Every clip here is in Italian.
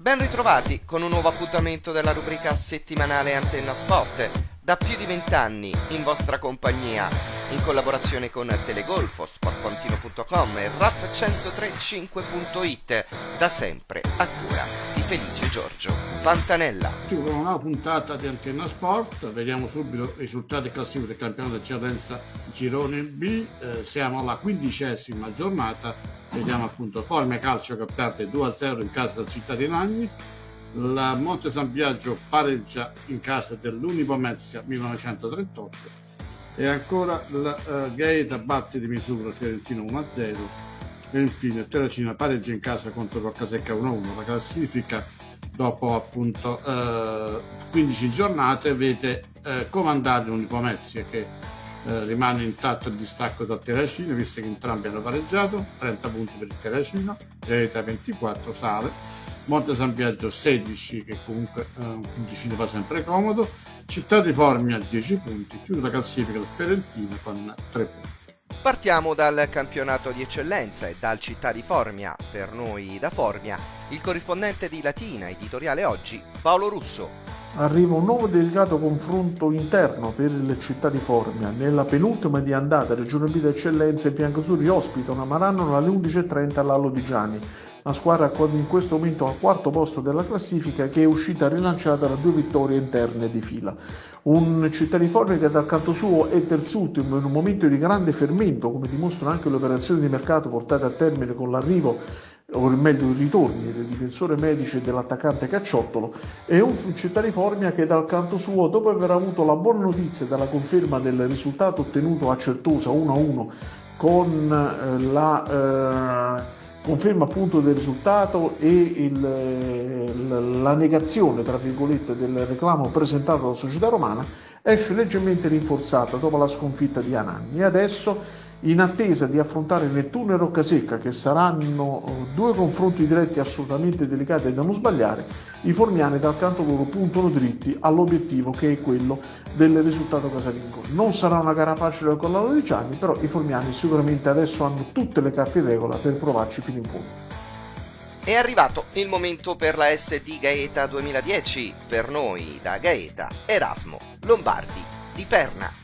Ben ritrovati con un nuovo appuntamento della rubrica settimanale Antenna Sport. Da più di vent'anni in vostra compagnia, in collaborazione con Telegolfo, sportpontino.com e RAF1035.it, da sempre a cura Felice Giorgio. Pantanella. Con una nuova puntata di Antenna Sport, vediamo subito i risultati classifici del campionato d'eccellenza Girone B, eh, siamo alla quindicesima giornata, vediamo appunto Formia Calcio che perde 2-0 in casa del Cittadinagni, la Monte San Biagio pareggia in casa dell'Unipomezia 1938 e ancora la uh, Gaeta batte di misura Fiorentino 1-0 e infine Terracina pareggia in casa contro Roccasecca 1-1 la classifica dopo appunto uh, 15 giornate vede uh, comandare l'Unipomezia che uh, rimane intatto il distacco da Terracina visto che entrambi hanno pareggiato 30 punti per il Terracina Gaeta 24 sale Monte San Biagio 16 che comunque eh, un punticino fa sempre comodo, Città di Formia 10 punti, chiude la classifica del Ferentino con 3 punti. Partiamo dal campionato di eccellenza e dal Città di Formia, per noi da Formia, il corrispondente di Latina Editoriale Oggi, Paolo Russo. Arriva un nuovo delicato confronto interno per il Città di Formia. Nella penultima di andata Regione B d'Eccellenza i biancosuri ospitano Maranno alle 11.30 all'Allo di Gianni la squadra in questo momento al quarto posto della classifica che è uscita rilanciata da due vittorie interne di fila. Un Città di Formia che dal canto suo è terzultimo in un momento di grande fermento, come dimostrano anche le operazioni di mercato portate a termine con l'arrivo o meglio i ritorni del difensore medici e dell'attaccante Cacciottolo, e un Città di Formia che dal canto suo, dopo aver avuto la buona notizia della conferma del risultato ottenuto a Certosa 1-1 con eh, la... Eh, conferma appunto del risultato e il, la negazione, tra virgolette, del reclamo presentato dalla società romana, esce leggermente rinforzata dopo la sconfitta di Anagni. E adesso in attesa di affrontare Nettuno e Roccasecca, che saranno eh, due confronti diretti assolutamente delicati da non sbagliare, i formiani dal canto loro puntano dritti all'obiettivo che è quello del risultato casalingo. Non sarà una gara facile con la Lodiciani, però i formiani sicuramente adesso hanno tutte le carte in regola per provarci fino in fondo. È arrivato il momento per la SD Gaeta 2010, per noi da Gaeta, Erasmo, Lombardi, di Perna.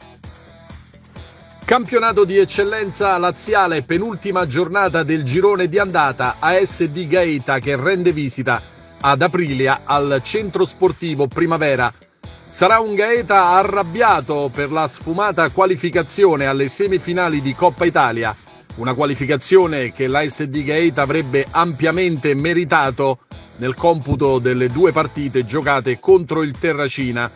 Campionato di eccellenza laziale, penultima giornata del girone di andata ASD Gaeta che rende visita ad Aprilia al centro sportivo Primavera. Sarà un Gaeta arrabbiato per la sfumata qualificazione alle semifinali di Coppa Italia, una qualificazione che l'ASD Gaeta avrebbe ampiamente meritato nel computo delle due partite giocate contro il Terracina.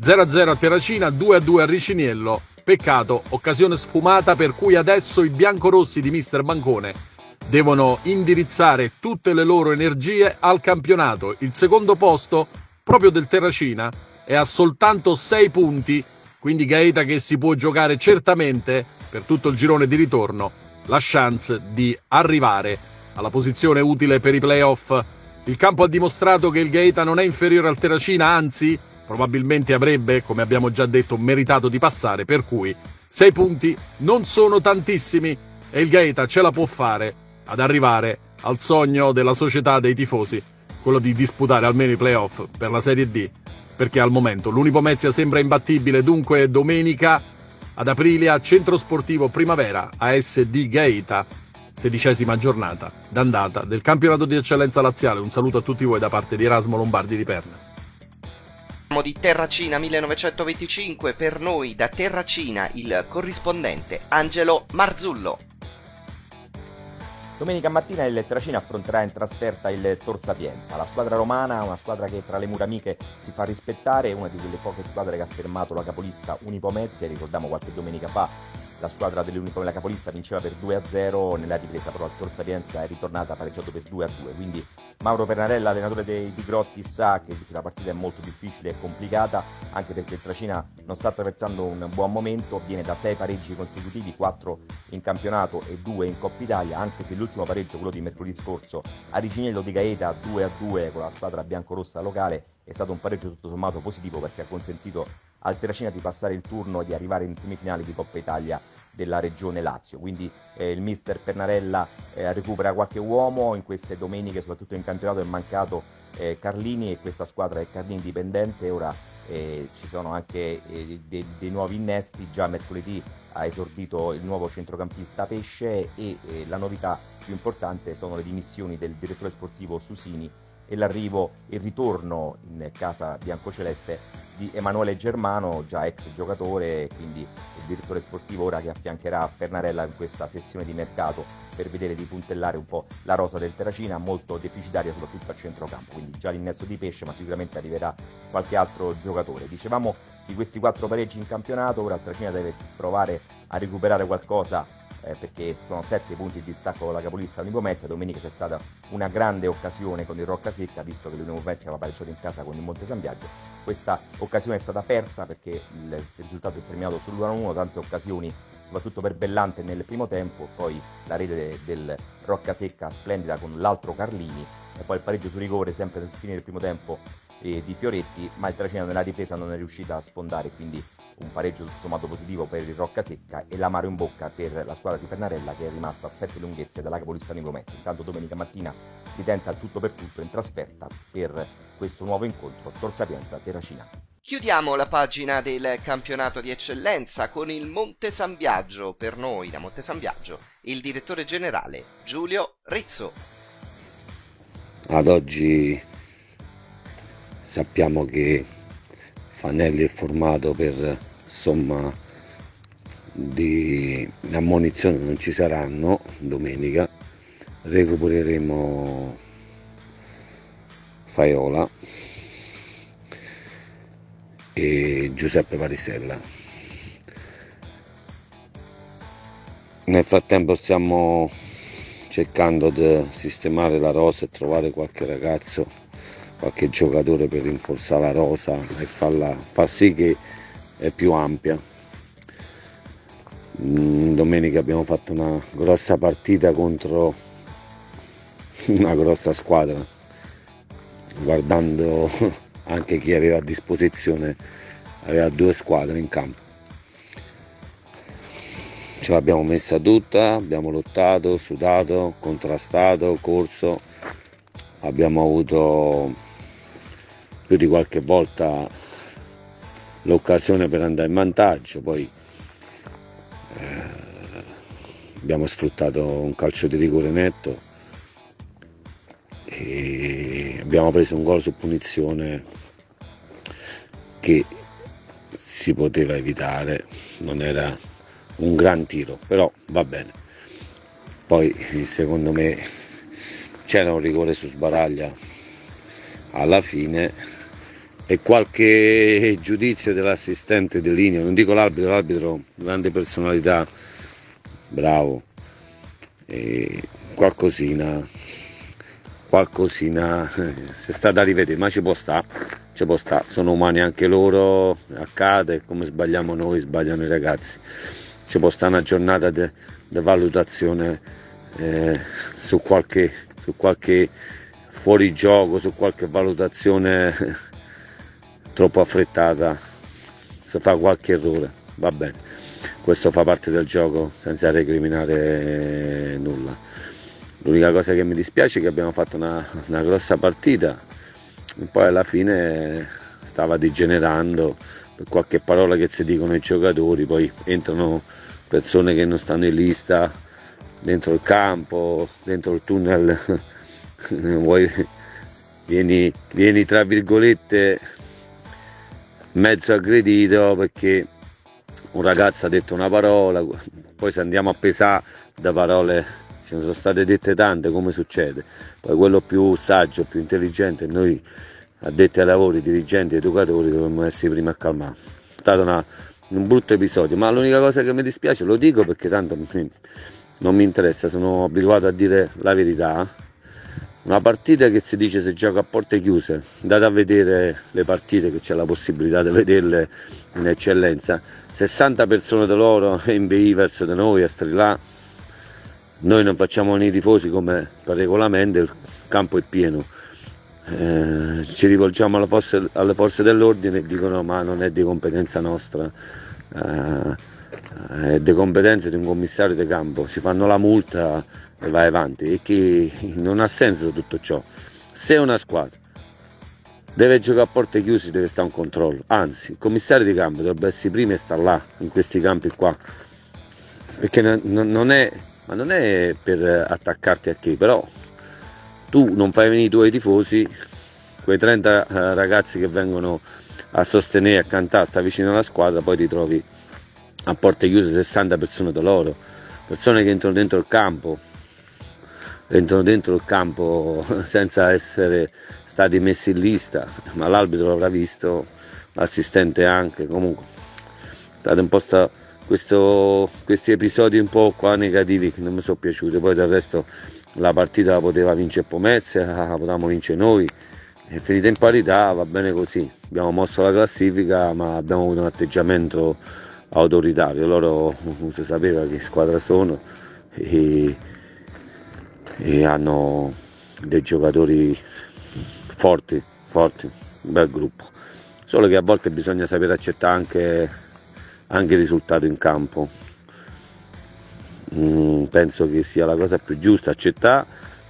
0-0 a Terracina, 2-2 a Riciniello Peccato, occasione sfumata per cui adesso i biancorossi di mister Bancone devono indirizzare tutte le loro energie al campionato. Il secondo posto, proprio del Terracina, è a soltanto 6 punti, quindi Gaeta che si può giocare certamente per tutto il girone di ritorno la chance di arrivare alla posizione utile per i playoff. Il campo ha dimostrato che il Gaeta non è inferiore al Terracina, anzi probabilmente avrebbe, come abbiamo già detto, meritato di passare, per cui sei punti non sono tantissimi e il Gaeta ce la può fare ad arrivare al sogno della società dei tifosi, quello di disputare almeno i playoff per la Serie D, perché al momento l'Unipomezia sembra imbattibile, dunque domenica ad Aprilia, centro sportivo Primavera, ASD Gaeta, sedicesima giornata d'andata del campionato di eccellenza laziale. Un saluto a tutti voi da parte di Erasmo Lombardi di Perna di Terracina 1925, per noi da Terracina il corrispondente Angelo Marzullo. Domenica mattina il Terracina affronterà in trasferta il Tor Sapienza, la squadra romana, una squadra che tra le mura amiche si fa rispettare, una di quelle poche squadre che ha fermato la capolista Unipomezia, ricordiamo qualche domenica fa la squadra dell'Unico Capolista vinceva per 2-0, nella ripresa però al Tor Sapienza è ritornata pareggiato per 2-2, quindi Mauro Pernarella, allenatore dei Bigrotti, sa che la partita è molto difficile e complicata, anche perché il Tracina non sta attraversando un buon momento, viene da 6 pareggi consecutivi, 4 in campionato e 2 in Coppa Italia, anche se l'ultimo pareggio, quello di mercoledì scorso, a Ricinello di Gaeta 2-2 con la squadra biancorossa locale, è stato un pareggio tutto sommato positivo perché ha consentito al Terracina di passare il turno e di arrivare in semifinali di Coppa Italia della regione Lazio. Quindi eh, il mister Pernarella eh, recupera qualche uomo, in queste domeniche, soprattutto in campionato, è mancato eh, Carlini e questa squadra è Carlini dipendente, ora eh, ci sono anche eh, dei, dei, nuovi innesti, già mercoledì ha esordito il nuovo centrocampista Pesce e eh, la novità più importante sono le dimissioni del direttore sportivo Susini e l'arrivo e il ritorno in casa biancoceleste di Emanuele Germano, già ex giocatore, quindi il direttore sportivo ora che affiancherà Fernarella in questa sessione di mercato per vedere di puntellare un po' la rosa del Terracina, molto deficitaria soprattutto a centrocampo, quindi già l'innesto di pesce, ma sicuramente arriverà qualche altro giocatore. Dicevamo di questi quattro pareggi in campionato, ora il Terracina deve provare a recuperare qualcosa eh, perché sono sette punti di distacco con la capolista Unico Mezza. Domenica c'è stata una grande occasione con il Rocca Secca, visto che l'Unico Mezza aveva pareggiato in casa con il Monte San Biagio. Questa occasione è stata persa perché il risultato è terminato sull'1-1, tante occasioni soprattutto per Bellante nel primo tempo, poi la rete del Rocca Secca splendida con l'altro Carlini e poi il pareggio su rigore sempre nel fine del primo tempo eh, di Fioretti, ma il Tracino nella difesa non è riuscita a sfondare, quindi un pareggio tutto sommato positivo per il Rocca Secca e l'amaro in bocca per la squadra di Pernarella che è rimasta a sette lunghezze dalla capolista Nicometti. Intanto domenica mattina si tenta il tutto per tutto in trasferta per questo nuovo incontro Tor Sapienza Terracina. Chiudiamo la pagina del campionato di eccellenza con il Monte San Biagio, per noi da Monte San Biagio, il direttore generale Giulio Rizzo. Ad oggi sappiamo che Fanelli è formato per somma di ammonizioni non ci saranno domenica. Recupereremo Faiola e Giuseppe Parisella. Nel frattempo stiamo cercando di sistemare la rosa e trovare qualche ragazzo qualche giocatore per rinforzare la rosa e farla, far sì che è più ampia. Mm, domenica abbiamo fatto una grossa partita contro una grossa squadra, guardando anche chi aveva a disposizione, aveva due squadre in campo. Ce l'abbiamo messa tutta, abbiamo lottato, sudato, contrastato, corso, abbiamo avuto più di qualche volta l'occasione per andare in vantaggio, poi eh, abbiamo sfruttato un calcio di rigore netto e abbiamo preso un gol su punizione che si poteva evitare, non era un gran tiro, però va bene. Poi secondo me c'era un rigore su sbaraglia alla fine e qualche giudizio dell'assistente di linea, non dico l'arbitro, l'arbitro grande personalità, bravo, e qualcosina, qualcosina si sta da rivedere, ma ci può stare, ci può stare, sono umani anche loro, accade, come sbagliamo noi, sbagliano i ragazzi, ci può stare una giornata di valutazione eh, su qualche, su qualche fuorigioco, su qualche valutazione troppo affrettata, si fa qualche errore, va bene, questo fa parte del gioco senza recriminare nulla. L'unica cosa che mi dispiace è che abbiamo fatto una, una grossa partita e poi alla fine stava degenerando per qualche parola che si dicono i giocatori, poi entrano persone che non stanno in lista dentro il campo, dentro il tunnel, vieni, vieni tra virgolette mezzo aggredito perché un ragazzo ha detto una parola, poi se andiamo a pesare da parole ce ne sono state dette tante come succede, poi quello più saggio, più intelligente, noi addetti ai lavori, dirigenti, educatori dovremmo essere prima a calmare. È stato una, un brutto episodio, ma l'unica cosa che mi dispiace, lo dico perché tanto non mi interessa, sono abituato a dire la verità, una partita che si dice si gioca a porte chiuse, andate a vedere le partite che c'è la possibilità di vederle in eccellenza. 60 persone da loro in Beivers da noi a Strilà, noi non facciamo nei tifosi come per regolamento, il campo è pieno. Eh, ci rivolgiamo alle forze, alle forze, dell'ordine e dicono ma non è di competenza nostra, eh, è di competenza di un commissario di campo, ci fanno la multa e vai avanti e che non ha senso tutto ciò. Se una squadra deve giocare a porte chiuse, deve stare un controllo. Anzi, il commissario di campo dovrebbe essere primo e sta là, in questi campi qua. Perché non è, ma non è per attaccarti a chi, però tu non fai venire i tuoi tifosi, quei 30 eh, ragazzi che vengono a sostenere, a cantare, sta vicino alla squadra, poi ti trovi a porte chiuse 60 persone da loro, persone che entrano dentro il campo, entrano dentro il campo senza essere stati messi in lista, ma l'arbitro l'avrà visto, l'assistente anche, comunque. State un po' sta, questo, questi episodi un po' qua negativi che non mi sono piaciuti, poi del resto la partita la poteva vincere Pomezia, la potevamo vincere noi, è finita in parità, va bene così, abbiamo mosso la classifica ma abbiamo avuto un atteggiamento autoritario, loro si sapeva che squadra sono e, e hanno dei giocatori forti, forti, un bel gruppo. Solo che a volte bisogna sapere accettare anche, anche il risultato in campo. Mm, penso che sia la cosa più giusta, accettare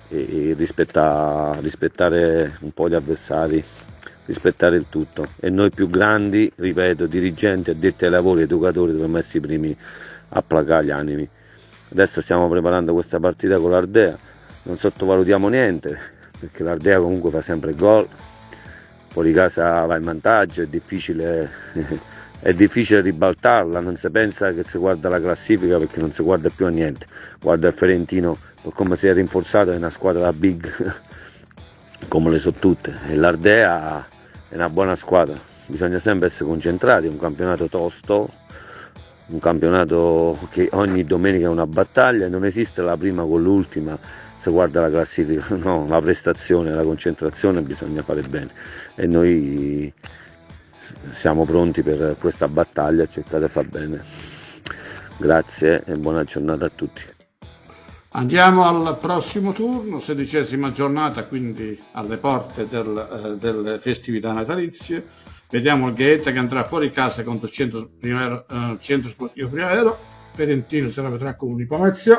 e, e rispettare, rispettare un po' gli avversari, rispettare il tutto. E noi più grandi, ripeto, dirigenti, addetti ai lavori, educatori, dovremmo essere i primi a placare gli animi. Adesso stiamo preparando questa partita con l'Ardea, non sottovalutiamo niente, perché l'Ardea comunque fa sempre gol, fuori casa va in vantaggio, è difficile, è difficile ribaltarla, non si pensa che si guarda la classifica perché non si guarda più a niente, guarda il Ferentino come si è rinforzato, è una squadra da big come le so tutte. E l'Ardea è una buona squadra, bisogna sempre essere concentrati, è un campionato tosto, un campionato che ogni domenica è una battaglia, non esiste la prima con l'ultima, se guarda la classifica, no, la prestazione, la concentrazione bisogna fare bene e noi siamo pronti per questa battaglia, cercate di far bene. Grazie e buona giornata a tutti. Andiamo al prossimo turno, sedicesima giornata, quindi alle porte del, eh, delle festività natalizie. Vediamo il Gaeta che andrà fuori casa contro il centro, primero, eh, centro sportivo Primavera. Ferentino sarà vedrà con Unipomezia.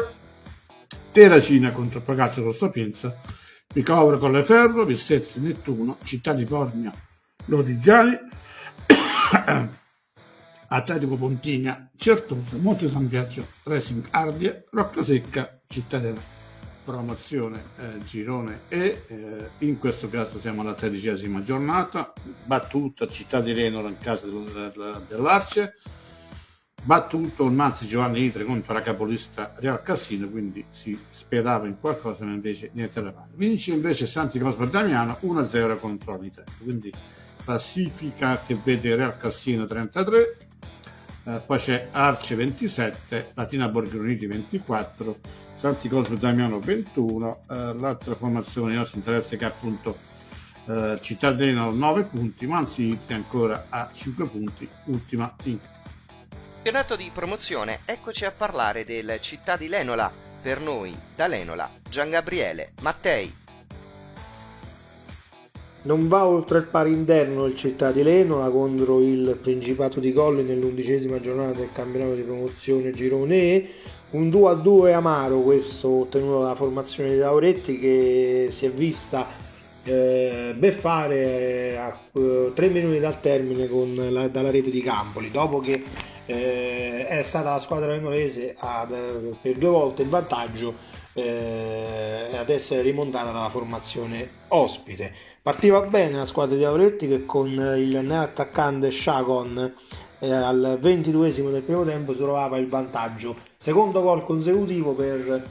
Terracina contro Pagazzo con Sapienza, Picovro con Leferro, Vissezzi Nettuno, Città di Formia Lodigiani, Atletico Pontigna, Certosa, Monte San Biagio, Racing Ardie, Rocca Secca, Cittadella. Promozione eh, Girone E, eh, in questo caso siamo alla tredicesima giornata, battuta Città di Reno in casa dell'Arce, battuto il Mazzi Giovanni Nitre contro la capolista Real Cassino, quindi si sperava in qualcosa, ma invece niente da fare. Vince invece Santi Cosmo Damiano 1-0 contro l'Italia, quindi classifica che vede Real Cassino 33, eh, poi c'è Arce 27, Latina Borghi Uniti 24, Santi Cosmo Damiano 21, eh, l'altra formazione di nostro interesse che è appunto eh, Cittadino 9 punti, Mansi ancora a 5 punti, ultima in campionato di promozione, eccoci a parlare del Città di Lenola. Per noi, da Lenola, Gian Gabriele Mattei. Non va oltre il pari interno il Città di Lenola contro il Principato di Colli nell'undicesima giornata del campionato di promozione Girone E. Un 2 a 2 amaro questo ottenuto dalla formazione di Lauretti che si è vista eh, beffare a eh, 3 minuti dal termine con la, dalla rete di Campoli dopo che eh, è stata la squadra venovese ad, per due volte in vantaggio eh, ad essere rimontata dalla formazione ospite. Partiva bene la squadra di Lauretti che con il neoattaccante Shagon eh, al 22 del primo tempo si trovava il vantaggio. Secondo gol consecutivo per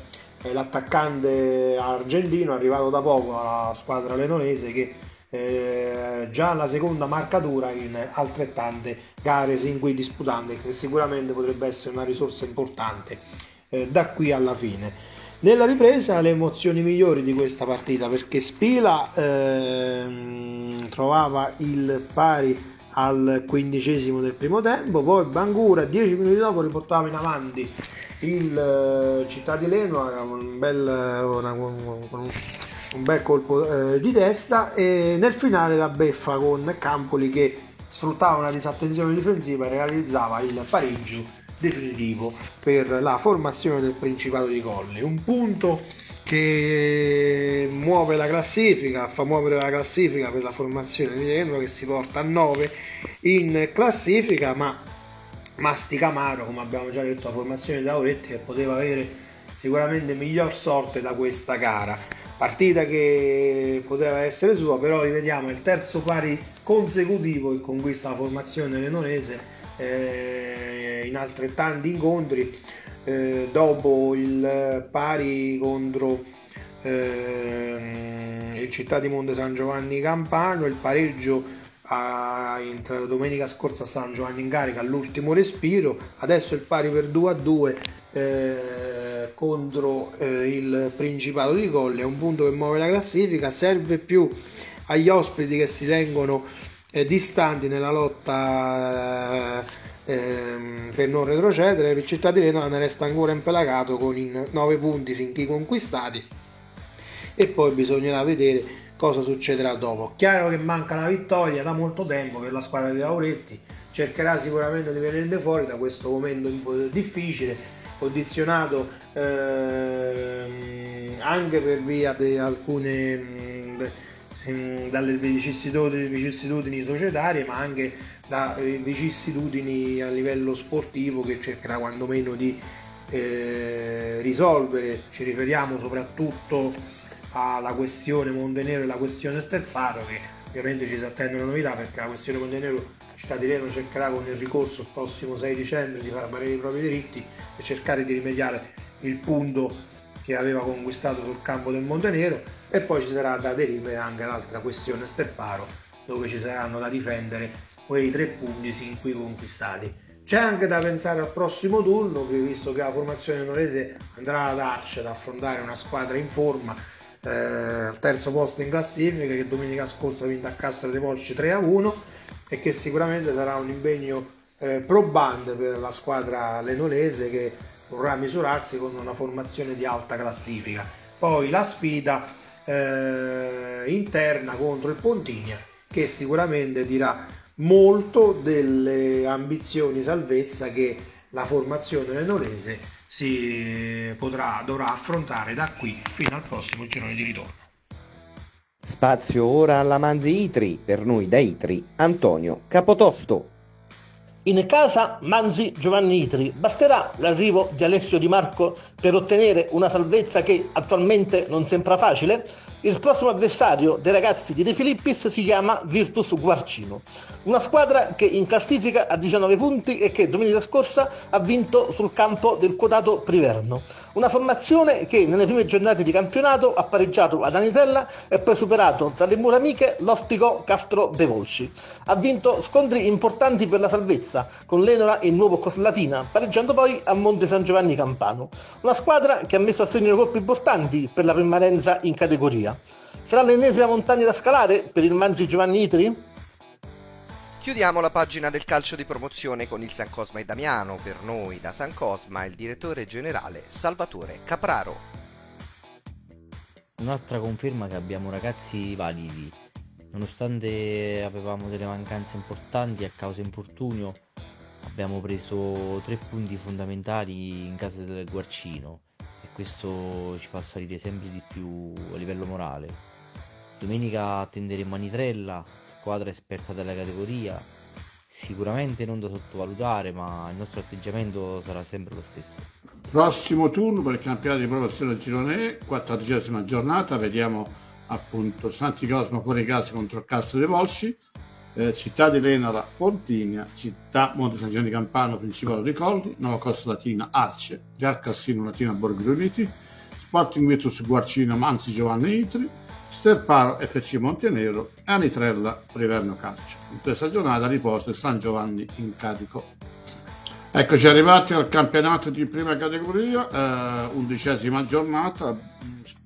eh, l'attaccante argentino arrivato da poco alla squadra lenonese che eh, già la seconda marcatura in altrettante gare sin qui disputante che sicuramente potrebbe essere una risorsa importante eh, da qui alla fine. Nella ripresa le emozioni migliori di questa partita perché Spila ehm, trovava il pari al quindicesimo del primo tempo, poi Bangura 10 minuti dopo riportava in avanti il uh, Città di Leno un bel, una, un, un bel colpo eh, di testa e nel finale la beffa con Campoli che sfruttava una disattenzione difensiva e realizzava il pareggio definitivo per la formazione del Principato di Colli. Un punto che muove la classifica, fa muovere la classifica per la formazione di Genova che si porta a 9 in classifica, ma mastica amaro, come abbiamo già detto, la formazione di Auretti che poteva avere sicuramente miglior sorte da questa gara. Partita che poteva essere sua, però rivediamo il terzo pari consecutivo che conquista la formazione lenonese eh, in altrettanti incontri eh, dopo il pari contro eh, il Città di Monte San Giovanni Campano, il pareggio a, in, domenica scorsa a San Giovanni in carica all'ultimo respiro, adesso il pari per 2 a 2 eh, contro eh, il Principato di Colli, è un punto che muove la classifica, serve più agli ospiti che si tengono eh, distanti nella lotta ehm, per non retrocedere, il Città di Reno ne resta ancora impelagato con 9 punti fin qui conquistati e poi bisognerà vedere cosa succederà dopo. Chiaro che manca la vittoria da molto tempo per la squadra di Lauretti, cercherà sicuramente di venire fuori da questo momento difficile, condizionato ehm, anche per via di alcune mh, dalle vicissitudini, vicissitudini societarie, ma anche da eh, vicissitudini a livello sportivo che cercherà quantomeno di eh, risolvere. Ci riferiamo soprattutto alla questione Montenero e la questione Sterparo che ovviamente ci si attendono novità perché la questione Montenero Città di Reno cercherà con il ricorso il prossimo 6 dicembre di far valere i propri diritti e cercare di rimediare il punto che aveva conquistato sul campo del Montenero e poi ci sarà da derimere anche l'altra questione Sterparo dove ci saranno da difendere quei tre punti sin qui conquistati. C'è anche da pensare al prossimo turno, che visto che la formazione norese andrà ad Arce ad affrontare una squadra in forma, eh, al terzo posto in classifica, che domenica scorsa ha vinto a Castro dei Volci 3 a 1 e che sicuramente sarà un impegno eh, probante per la squadra lenolese che vorrà misurarsi con una formazione di alta classifica. Poi la sfida eh, interna contro il Pontigna che sicuramente dirà molto delle ambizioni salvezza che la formazione lenolese si potrà, dovrà affrontare da qui fino al prossimo girone di ritorno. Spazio ora alla Manzi Itri, per noi da Itri, Antonio Capotosto. In casa Manzi Giovanni Itri basterà l'arrivo di Alessio Di Marco per ottenere una salvezza che attualmente non sembra facile? Il prossimo avversario dei ragazzi di De Filippis si chiama Virtus Guarcino, una squadra che in classifica ha 19 punti e che domenica scorsa ha vinto sul campo del quotato Priverno. Una formazione che nelle prime giornate di campionato ha pareggiato ad Anitella e poi superato tra le mura amiche l'ostico Castro De Volci. Ha vinto scontri importanti per la salvezza con l'Enora e il nuovo Coslatina, pareggiando poi a Monte San Giovanni Campano. Una squadra che ha messo a segno colpi importanti per la permanenza in categoria. Sarà l'ennesima montagna da scalare per il Mangi Giovanni Itri? Chiudiamo la pagina del calcio di promozione con il San Cosma e Damiano. Per noi da San Cosma il direttore generale Salvatore Capraro. Un'altra conferma che abbiamo ragazzi validi. Nonostante avevamo delle mancanze importanti a causa infortunio, abbiamo preso tre punti fondamentali in casa del Guarcino questo ci fa salire sempre di più a livello morale. Domenica attenderemo Anitrella, squadra esperta della categoria, sicuramente non da sottovalutare, ma il nostro atteggiamento sarà sempre lo stesso. Prossimo turno per il campionato di promozione Girone 14 giornata, vediamo appunto Santi Cosmo fuori casa contro il Castro dei Volsci, eh, città di Lenara, Pontigna, città Monte San Giovanni Campano, Principato di Colli, Nuova Costa Latina, Arce, Real Cassino Latina, Borghi Uniti, Sporting Virtus Guarcino, Manzi Giovanni Itri, Sterparo FC Montenero e Anitrella Priverno Calcio. In questa giornata riposa il San Giovanni in carico. Eccoci arrivati al campionato di prima categoria, eh, undicesima giornata,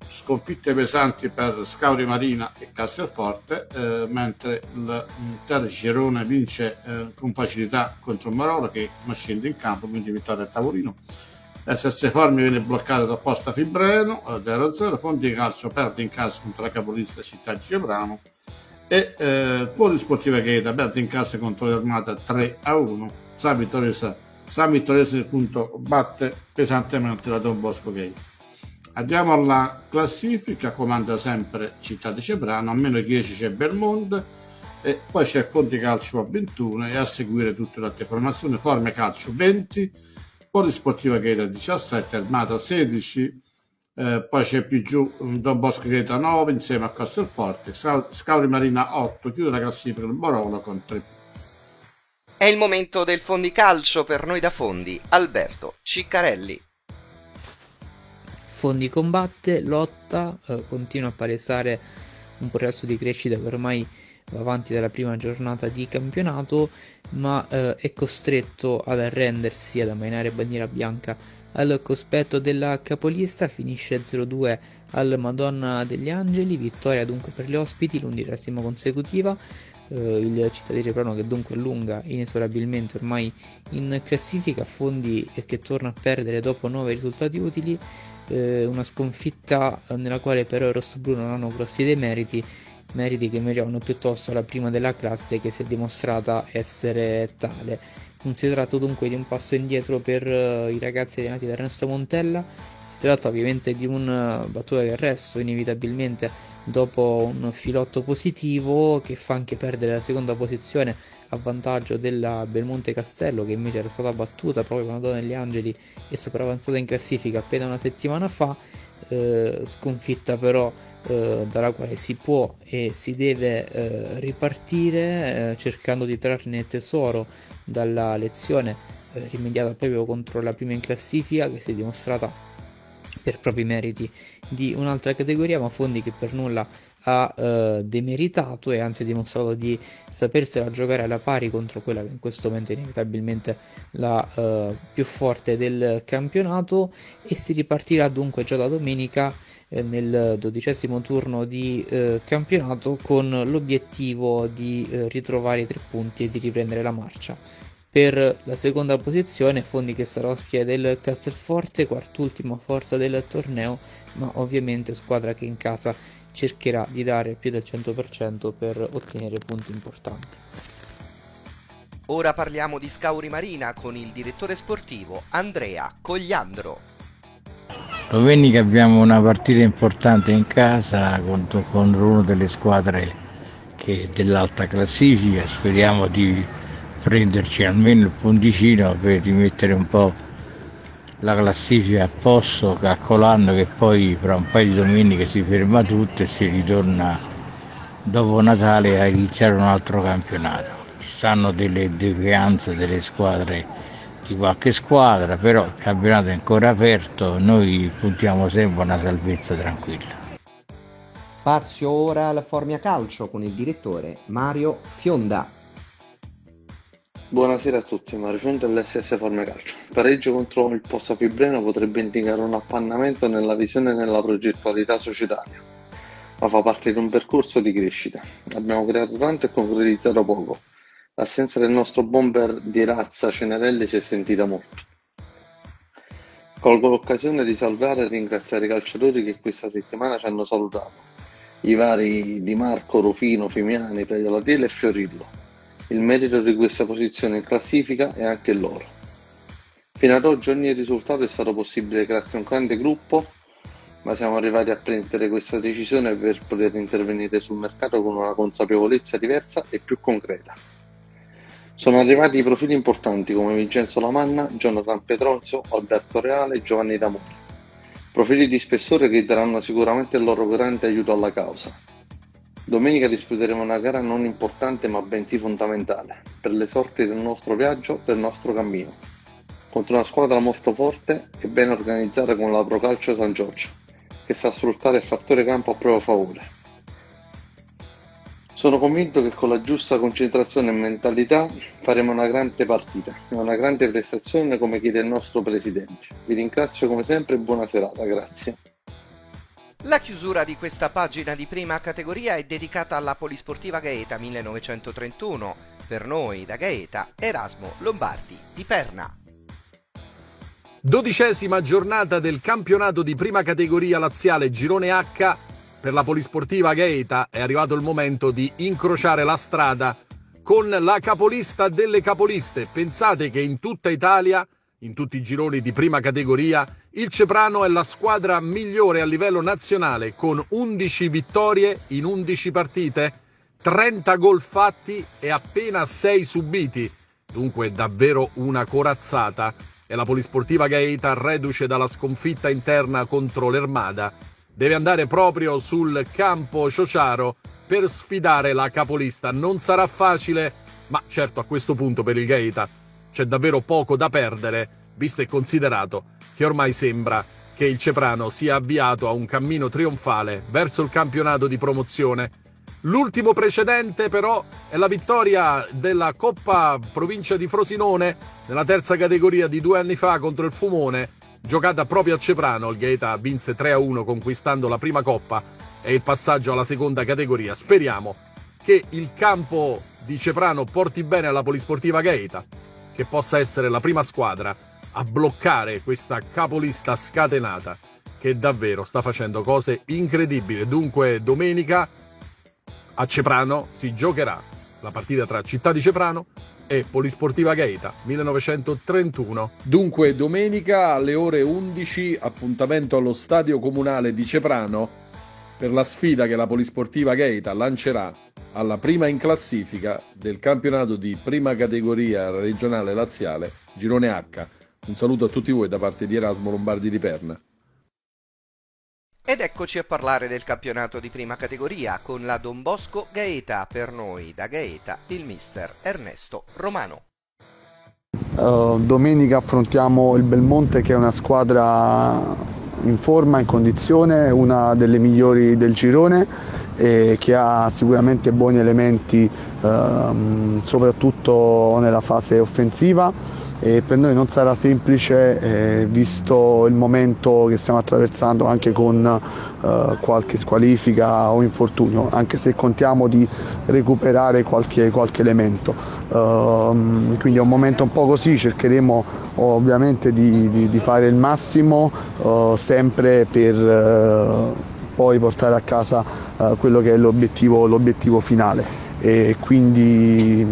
sconfitte pesanti per Scauri Marina e Castelforte, eh, mentre l'intero girone vince eh, con facilità contro Marola che non scende in campo, quindi vittoria a tavolino. L'SS Formi viene bloccato da Posta Fibreno 0-0, eh, Fondi Calcio perde in casa contro la capolista Città Cebrano e eh, Poli Sportiva Gaeta perde in casa contro l'Armata 3-1, San Vittorese, San Vittorese appunto batte pesantemente la Don Bosco Gaeta. Andiamo alla classifica, comanda sempre Città di Ceprano, a meno 10 c'è Belmonte, e poi c'è Fonti Calcio a 21 e a seguire tutte le altre formazioni, Forme Calcio 20, Polisportiva Gaeta 17, Armata 16, eh, poi c'è più giù Don Bosco Gaeta 9 insieme a Castelforte, Scauri Marina 8, chiude la classifica il Borolo con 3 È il momento del Fondi Calcio per noi da Fondi, Alberto Ciccarelli. Fondi combatte, lotta, eh, continua a palesare un processo di crescita che ormai va avanti dalla prima giornata di campionato, ma eh, è costretto ad arrendersi, ad ammainare bandiera bianca al cospetto della capolista, finisce 0-2 al Madonna degli Angeli, vittoria dunque per gli ospiti, l'undicesima consecutiva. Uh, il Città di Ceprano che dunque allunga inesorabilmente ormai in classifica, Fondi che torna a perdere dopo 9 risultati utili, uh, una sconfitta nella quale però i rossoblù non hanno grossi demeriti meriti che meritavano piuttosto la prima della classe che si è dimostrata essere tale. Non si tratta dunque di un passo indietro per uh, i ragazzi allenati da Ernesto Montella, si tratta ovviamente di un uh, battuta di arresto inevitabilmente dopo un filotto positivo che fa anche perdere la seconda posizione a vantaggio della Belmonte Castello che invece era stata battuta proprio con la Donna degli Angeli e sopravanzata in classifica appena una settimana fa, eh, sconfitta però eh, dalla quale si può e si deve eh, ripartire eh, cercando di trarne tesoro dalla lezione eh, rimediata proprio contro la prima in classifica che si è dimostrata per propri meriti di un'altra categoria ma fondi che per nulla ha eh, demeritato e anzi ha dimostrato di sapersela giocare alla pari contro quella che in questo momento è inevitabilmente la eh, più forte del campionato e si ripartirà dunque già da domenica eh, nel dodicesimo turno di eh, campionato con l'obiettivo di eh, ritrovare i tre punti e di riprendere la marcia. Per la seconda posizione Fondi che sarà ospite del Castelforte, quart'ultima forza del torneo, ma ovviamente squadra che in casa cercherà di dare più del 100% per ottenere punti importanti. Ora parliamo di Scauri Marina con il direttore sportivo Andrea Cogliandro. Domenica abbiamo una partita importante in casa contro, contro una delle squadre che, dell'alta classifica, speriamo di prenderci almeno il punticino per rimettere un po' la classifica a posto, calcolando che poi fra un paio di domeniche si ferma tutto e si ritorna dopo Natale a iniziare un altro campionato. Ci stanno delle devianze delle squadre di qualche squadra, però il campionato è ancora aperto, noi puntiamo sempre a una salvezza tranquilla. Spazio ora al Formia Calcio con il direttore Mario Fionda. Buonasera a tutti, Mario Fionda dell'SS Formia Calcio. Il pareggio contro il Posta Fibreno potrebbe indicare un appannamento nella visione e nella progettualità societaria, ma fa parte di un percorso di crescita. Abbiamo creato tanto e concretizzato poco L'assenza del nostro bomber di razza Cenerelli si è sentita molto. Colgo l'occasione di salvare e ringraziare i calciatori che questa settimana ci hanno salutato, i vari Di Marco, Rufino, Fimiani, Taglialatela e Fiorillo. Il merito di questa posizione in classifica è anche loro. Fino ad oggi ogni risultato è stato possibile grazie a un grande gruppo, ma siamo arrivati a prendere questa decisione per poter intervenire sul mercato con una consapevolezza diversa e più concreta. Sono arrivati profili importanti come Vincenzo Lamanna, Jonathan Petronzio, Alberto Reale e Giovanni D'Amore. Profili di spessore che daranno sicuramente il loro grande aiuto alla causa. Domenica disputeremo una gara non importante ma bensì fondamentale per le sorti del nostro viaggio, del nostro cammino. Contro una squadra molto forte e ben organizzata come la Procalcio San Giorgio, che sa sfruttare il fattore campo a proprio favore. Sono convinto che con la giusta concentrazione e mentalità faremo una grande partita e una grande prestazione come chiede il nostro Presidente. Vi ringrazio come sempre e buona serata, grazie. La chiusura di questa pagina di prima categoria è dedicata alla Polisportiva Gaeta 1931, per noi da Gaeta Erasmo Lombardi di Perna. Dodicesima giornata del campionato di prima categoria laziale Girone H per la polisportiva Gaeta è arrivato il momento di incrociare la strada con la capolista delle capoliste. Pensate che in tutta Italia, in tutti i gironi di prima categoria, Il Ceprano è la squadra migliore a livello nazionale con 11 vittorie in 11 partite, 30 gol fatti e appena 6 subiti. Dunque davvero una corazzata. E la Polisportiva Gaeta, reduce dalla sconfitta interna contro l'Ermada, deve andare proprio sul campo Ciociaro per sfidare la capolista. Non sarà facile, ma certo a questo punto per il Gaeta c'è davvero poco da perdere, visto e considerato che ormai sembra che il Ceprano sia avviato a un cammino trionfale verso il campionato di promozione. L'ultimo precedente però è la vittoria della Coppa Provincia di Frosinone nella terza categoria di due anni fa contro il Fumone, giocata proprio a Ceprano. Il Gaeta vinse 3-1 conquistando la prima Coppa e il passaggio alla seconda categoria. Speriamo che il campo di Ceprano porti bene alla Polisportiva Gaeta, che possa essere la prima squadra a bloccare questa capolista scatenata che davvero sta facendo cose incredibili. Dunque domenica a Ceprano si giocherà la partita tra Città di Ceprano e Polisportiva Gaeta 1931. Dunque domenica alle ore 11 appuntamento allo stadio comunale di Ceprano per la sfida che la Polisportiva Gaeta lancerà alla prima in classifica del campionato di prima categoria regionale laziale Girone H. Un saluto a tutti voi da parte di Erasmo Lombardi di Perna. Ed eccoci a parlare del campionato di prima categoria con la Don Bosco Gaeta. Per noi da Gaeta il mister Ernesto Romano. Uh, domenica affrontiamo il Belmonte che è una squadra in forma, in condizione, una delle migliori del girone e che ha sicuramente buoni elementi uh, soprattutto nella fase offensiva e per noi non sarà semplice eh, visto il momento che stiamo attraversando anche con eh, qualche squalifica o infortunio, anche se contiamo di recuperare qualche, qualche elemento. Uh, quindi è un momento un po' così, cercheremo ovviamente di, di, di fare il massimo uh, sempre per uh, poi portare a casa quello che è l'obiettivo, l'obiettivo finale e quindi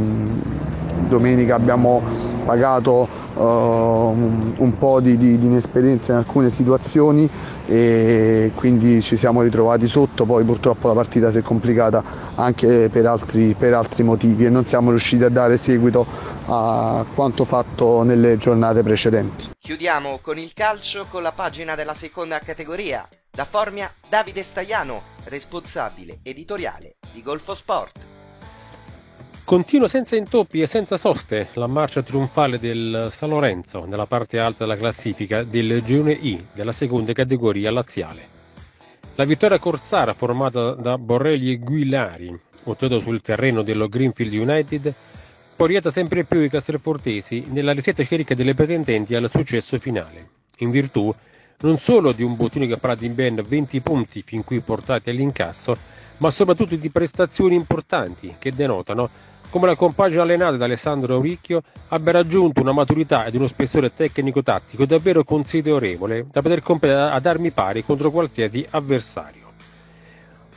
domenica abbiamo pagato uh, un po' di, di, di, inesperienza in alcune situazioni e quindi ci siamo ritrovati sotto, poi purtroppo la partita si è complicata anche per altri, per altri motivi e non siamo riusciti a dare seguito a quanto fatto nelle giornate precedenti. Chiudiamo con il calcio con la pagina della seconda categoria. Da Formia Davide Stagliano, responsabile editoriale di Golfo Sport. Continua senza intoppi e senza soste la marcia trionfale del San Lorenzo nella parte alta della classifica del girone I della seconda categoria laziale. La vittoria corsara formata da Borrelli e Guilari, ottenuta sul terreno dello Greenfield United, porriata sempre più i castelfortesi nella risetta cerca delle pretendenti al successo finale, in virtù non solo di un bottino che farà di ben 20 punti fin qui portati all'incasso, ma soprattutto di prestazioni importanti che denotano come la compagine allenata da Alessandro Auricchio abbia raggiunto una maturità ed uno spessore tecnico-tattico davvero considerevole da poter competere ad armi pari contro qualsiasi avversario.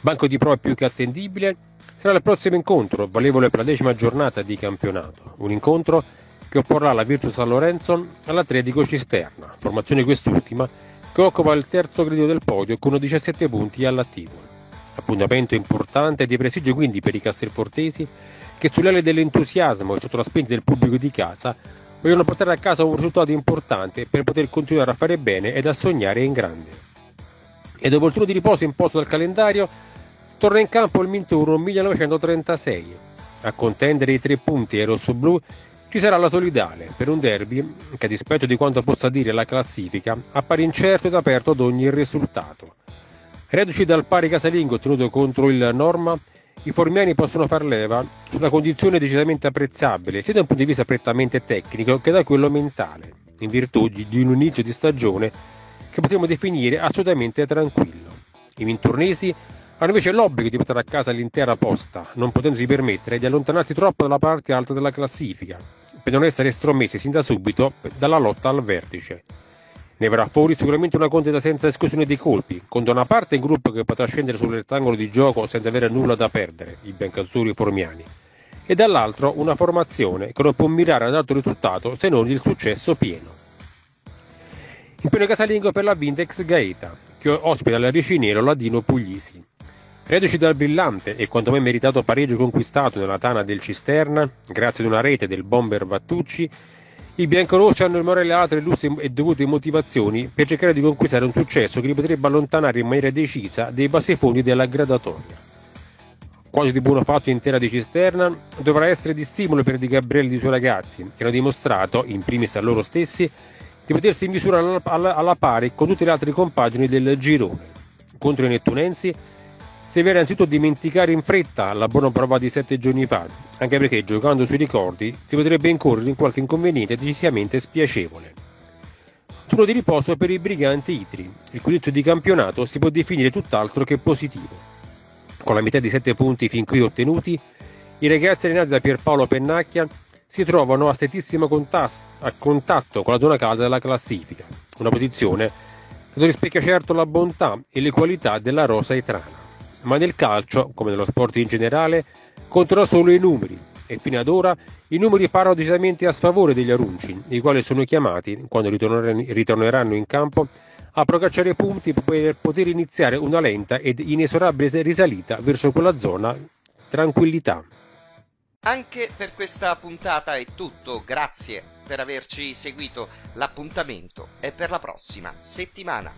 Banco di prova più che attendibile sarà il prossimo incontro, valevole per la decima giornata di campionato, un incontro che opporrà la Virtus San Lorenzo all'Atletico Cisterna, formazione quest'ultima che occupa il terzo grido del podio con 17 punti all'attivo. Appuntamento importante e di prestigio quindi per i castelfortesi che sulle ali dell'entusiasmo e sotto la spinta del pubblico di casa vogliono portare a casa un risultato importante per poter continuare a fare bene ed a sognare in grande. E dopo il turno di riposo imposto dal calendario, torna in campo il Minturno 1936. A contendere i tre punti ai rossoblù ci sarà la solidale per un derby che a dispetto di quanto possa dire la classifica appare incerto ed aperto ad ogni risultato. Reduci dal pari casalingo ottenuto contro il Norma, i formiani possono far leva su una condizione decisamente apprezzabile sia da un punto di vista prettamente tecnico che da quello mentale, in virtù di un inizio di stagione che potremmo definire assolutamente tranquillo. I vinturnesi hanno invece l'obbligo di portare a casa l'intera posta, non potendosi permettere di allontanarsi troppo dalla parte alta della classifica, per non essere estromessi sin da subito dalla lotta al vertice. Ne verrà fuori sicuramente una contesa senza esclusione dei colpi, con da una parte il gruppo che potrà scendere sul rettangolo di gioco senza avere nulla da perdere, i bencazzuri formiani, e dall'altro una formazione che non può mirare ad altro risultato se non il successo pieno. In pieno casalingo per la Vintex Gaeta, che ospita il Ricinero Ladino Puglisi. Reduci dal brillante e quanto mai meritato pareggio conquistato nella tana del Cisterna, grazie ad una rete del bomber Vattucci, i biancorossi hanno immorale altre giuste e dovute motivazioni per cercare di conquistare un successo che li potrebbe allontanare in maniera decisa dei bassifondi della gradatoria. Quasi di buono fatto intera di Cisterna dovrà essere di stimolo per Di Gabriele e i suoi ragazzi, che hanno dimostrato, in primis a loro stessi, di potersi misurare alla, alla, alla pari con tutte le altre compagini del girone. Contro i nettunensi si deve innanzitutto dimenticare in fretta la buona prova di sette giorni fa, anche perché giocando sui ricordi si potrebbe incorrere in qualche inconveniente decisamente spiacevole. Turno di riposo per i briganti Itri, il cui di campionato si può definire tutt'altro che positivo. Con la metà di sette punti fin qui ottenuti, i ragazzi allenati da Pierpaolo Pennacchia si trovano a strettissimo contatto, a contatto con la zona calda della classifica, una posizione che rispecchia certo la bontà e le qualità della rosa etrana. Ma nel calcio, come nello sport in generale, contano solo i numeri e fino ad ora i numeri parlano decisamente a sfavore degli Arunci, i quali sono chiamati, quando ritorneranno in campo, a procacciare punti per poter iniziare una lenta ed inesorabile risalita verso quella zona tranquillità. Anche per questa puntata è tutto, grazie per averci seguito. L'appuntamento è per la prossima settimana.